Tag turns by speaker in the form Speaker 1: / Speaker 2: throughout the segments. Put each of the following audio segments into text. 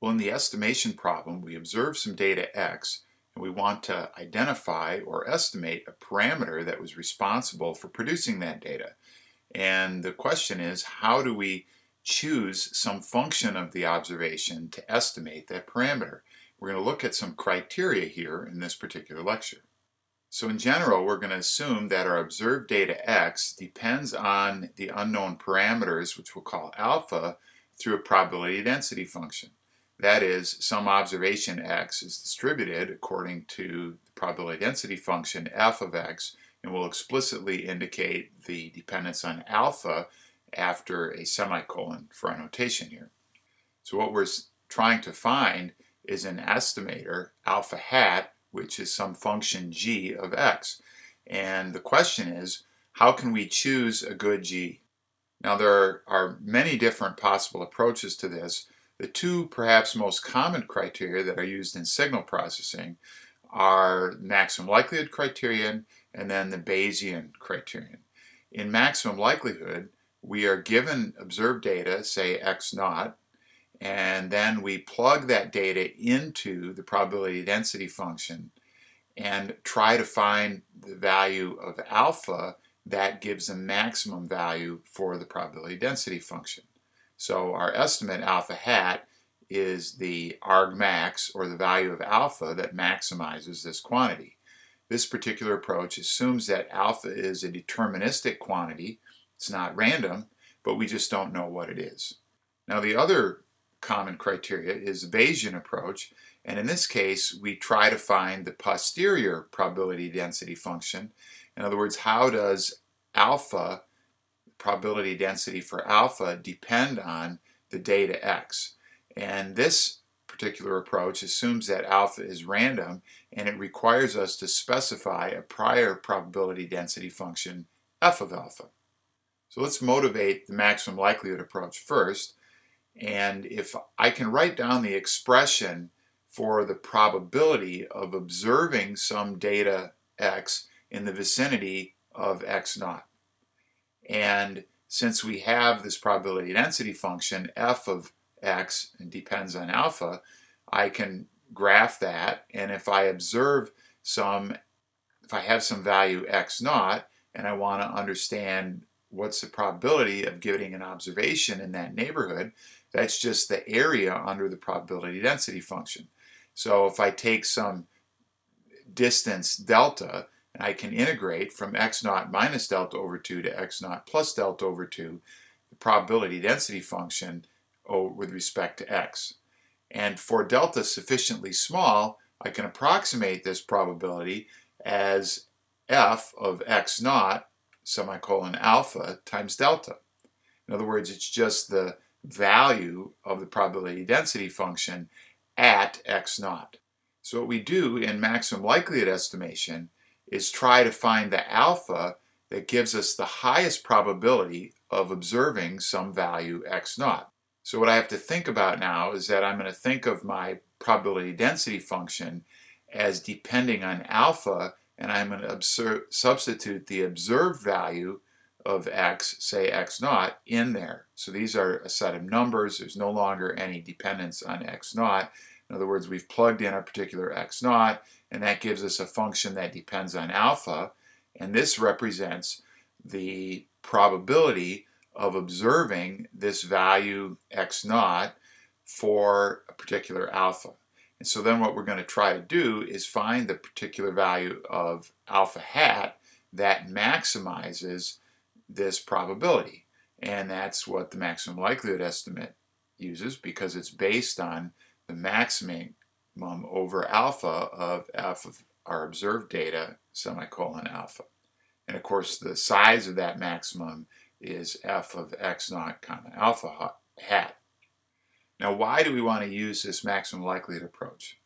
Speaker 1: Well, in the estimation problem, we observe some data x, and we want to identify or estimate a parameter that was responsible for producing that data. And the question is, how do we choose some function of the observation to estimate that parameter? We're going to look at some criteria here in this particular lecture. So in general, we're going to assume that our observed data x depends on the unknown parameters, which we'll call alpha, through a probability density function. That is, some observation x is distributed according to the probability density function f of x, and will explicitly indicate the dependence on alpha after a semicolon for our notation here. So what we're trying to find is an estimator, alpha hat, which is some function g of x. And the question is, how can we choose a good g? Now there are many different possible approaches to this. The two perhaps most common criteria that are used in signal processing are maximum likelihood criterion and then the Bayesian criterion. In maximum likelihood, we are given observed data, say x naught, and then we plug that data into the probability density function and try to find the value of alpha that gives a maximum value for the probability density function. So our estimate alpha hat is the argmax or the value of alpha that maximizes this quantity. This particular approach assumes that alpha is a deterministic quantity. It's not random, but we just don't know what it is. Now the other common criteria is the Bayesian approach, and in this case we try to find the posterior probability density function. In other words, how does alpha, probability density for alpha, depend on the data x? And this particular approach assumes that alpha is random and it requires us to specify a prior probability density function f of alpha. So let's motivate the maximum likelihood approach first. And if I can write down the expression for the probability of observing some data x in the vicinity of x naught. And since we have this probability density function, f of x and depends on alpha, I can graph that. And if I observe some, if I have some value x naught, and I want to understand what's the probability of getting an observation in that neighborhood, that's just the area under the probability density function. So if I take some distance delta, and I can integrate from x naught minus delta over 2 to x naught plus delta over 2, the probability density function oh, with respect to x. And for delta sufficiently small, I can approximate this probability as f of x naught semicolon alpha times delta. In other words, it's just the value of the probability density function at x naught. So what we do in maximum likelihood estimation is try to find the alpha that gives us the highest probability of observing some value x naught. So what I have to think about now is that I'm going to think of my probability density function as depending on alpha and I'm going to substitute the observed value of x, say x naught, in there. So these are a set of numbers. There's no longer any dependence on x naught. In other words, we've plugged in a particular x naught, and that gives us a function that depends on alpha. And this represents the probability of observing this value x naught for a particular alpha. And so then what we're going to try to do is find the particular value of alpha hat that maximizes this probability. And that's what the maximum likelihood estimate uses because it's based on the maximum Um, over alpha of f of our observed data semicolon alpha. And of course the size of that maximum is f of x naught comma alpha hat. Now, why do we want to use this maximum likelihood approach?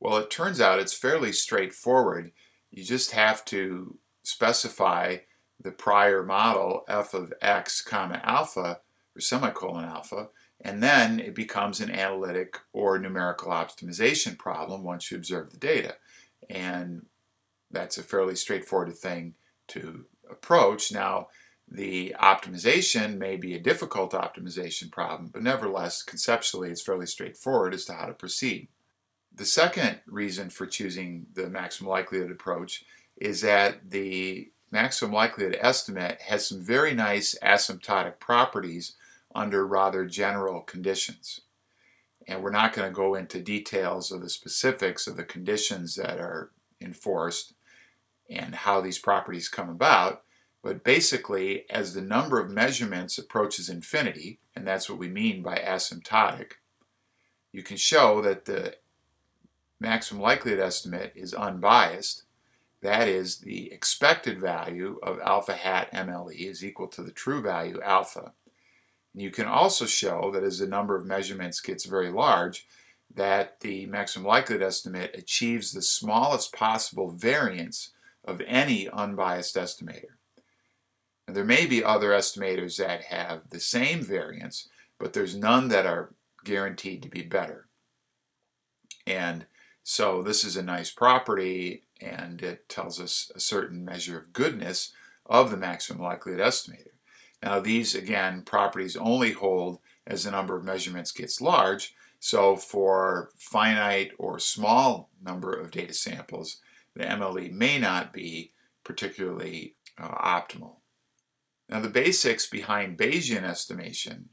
Speaker 1: Well, it turns out it's fairly straightforward. You just have to specify the prior model f of x comma alpha or semicolon alpha, and then it becomes an analytic or numerical optimization problem once you observe the data. And that's a fairly straightforward thing to approach. Now, The optimization may be a difficult optimization problem, but nevertheless, conceptually, it's fairly straightforward as to how to proceed. The second reason for choosing the maximum likelihood approach is that the maximum likelihood estimate has some very nice asymptotic properties under rather general conditions. And we're not going to go into details of the specifics of the conditions that are enforced and how these properties come about. But basically, as the number of measurements approaches infinity, and that's what we mean by asymptotic, you can show that the maximum likelihood estimate is unbiased. That is, the expected value of alpha hat MLE is equal to the true value alpha. You can also show that as the number of measurements gets very large, that the maximum likelihood estimate achieves the smallest possible variance of any unbiased estimator. There may be other estimators that have the same variance, but there's none that are guaranteed to be better. And so this is a nice property and it tells us a certain measure of goodness of the maximum likelihood estimator. Now these, again, properties only hold as the number of measurements gets large. So for finite or small number of data samples, the MLE may not be particularly uh, optimal. Now the basics behind Bayesian estimation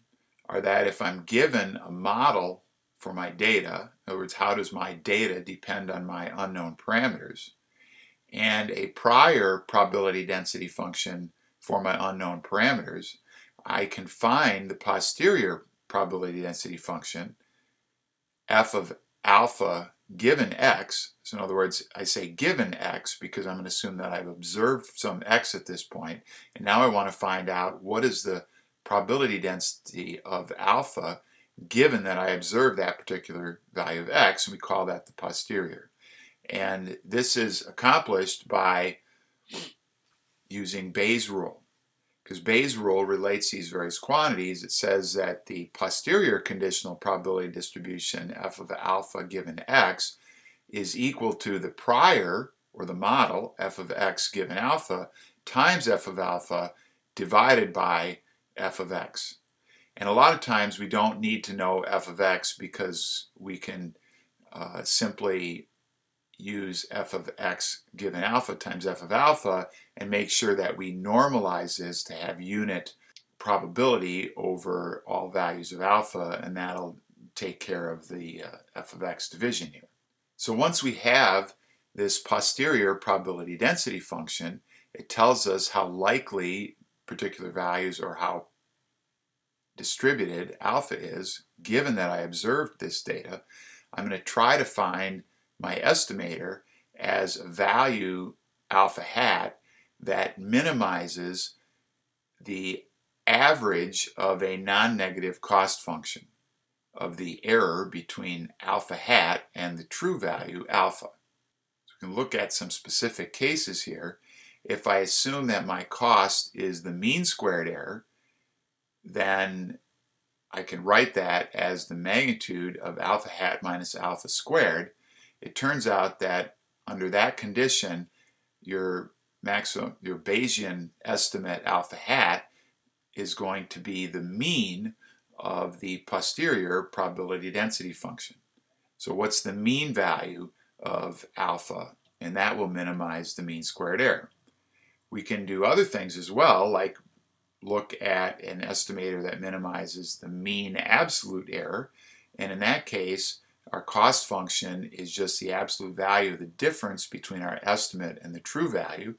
Speaker 1: are that if I'm given a model for my data, in other words, how does my data depend on my unknown parameters, and a prior probability density function for my unknown parameters, I can find the posterior probability density function f of alpha given x. So in other words, I say given x because I'm going to assume that I've observed some x at this point, and now I want to find out what is the probability density of alpha given that I observe that particular value of x, and we call that the posterior. And this is accomplished by using Bayes' rule. Because Bayes' rule relates these various quantities, it says that the posterior conditional probability distribution f of alpha given x is equal to the prior, or the model, f of x given alpha, times f of alpha divided by f of x. And a lot of times we don't need to know f of x because we can uh, simply use f of x given alpha times f of alpha and make sure that we normalize this to have unit probability over all values of alpha and that'll take care of the uh, f of x division here. So once we have this posterior probability density function, it tells us how likely particular values or how distributed alpha is given that I observed this data. I'm going to try to find my estimator as value alpha hat that minimizes the average of a non-negative cost function of the error between alpha hat and the true value alpha. So we can look at some specific cases here. If I assume that my cost is the mean squared error, then I can write that as the magnitude of alpha hat minus alpha squared, it turns out that under that condition, your maximum, your Bayesian estimate alpha hat is going to be the mean of the posterior probability density function. So what's the mean value of alpha? And that will minimize the mean squared error. We can do other things as well, like look at an estimator that minimizes the mean absolute error. And in that case, our cost function is just the absolute value of the difference between our estimate and the true value.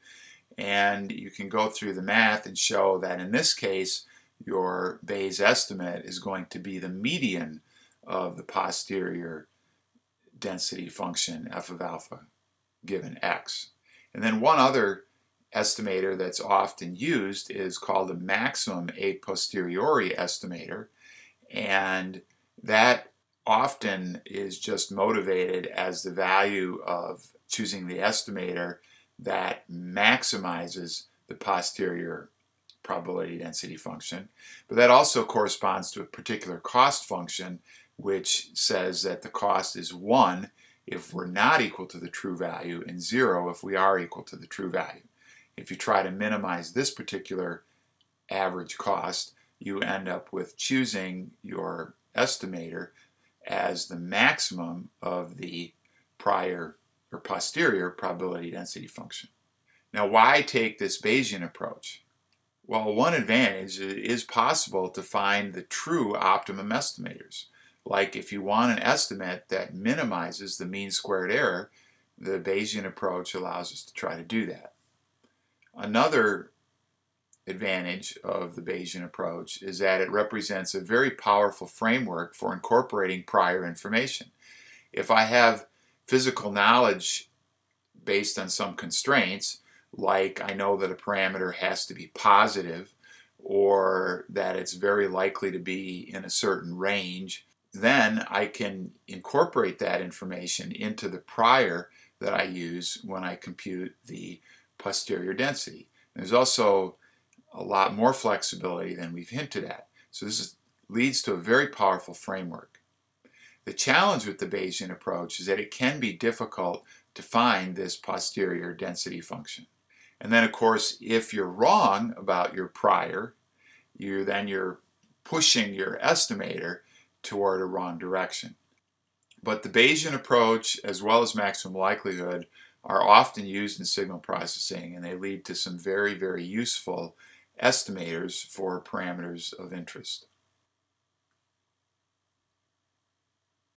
Speaker 1: And you can go through the math and show that in this case, your Bayes estimate is going to be the median of the posterior density function f of alpha given x. And then one other estimator that's often used is called a maximum a posteriori estimator. And that often is just motivated as the value of choosing the estimator that maximizes the posterior probability density function. But that also corresponds to a particular cost function which says that the cost is 1 if we're not equal to the true value and 0 if we are equal to the true value. If you try to minimize this particular average cost, you end up with choosing your estimator as the maximum of the prior or posterior probability density function. Now, why take this Bayesian approach? Well, one advantage is it is possible to find the true optimum estimators. Like if you want an estimate that minimizes the mean squared error, the Bayesian approach allows us to try to do that. Another advantage of the Bayesian approach is that it represents a very powerful framework for incorporating prior information. If I have physical knowledge based on some constraints, like I know that a parameter has to be positive or that it's very likely to be in a certain range, then I can incorporate that information into the prior that I use when I compute the posterior density. There's also a lot more flexibility than we've hinted at. So this is, leads to a very powerful framework. The challenge with the Bayesian approach is that it can be difficult to find this posterior density function. And then of course, if you're wrong about your prior, you then you're pushing your estimator toward a wrong direction. But the Bayesian approach, as well as maximum likelihood, are often used in signal processing and they lead to some very, very useful estimators for parameters of interest.